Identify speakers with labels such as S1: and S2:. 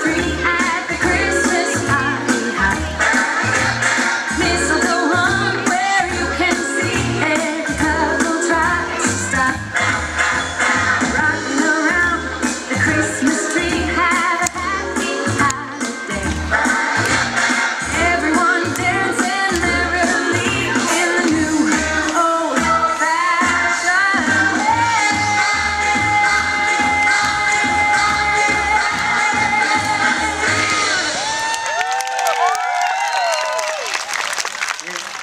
S1: free. Yeah.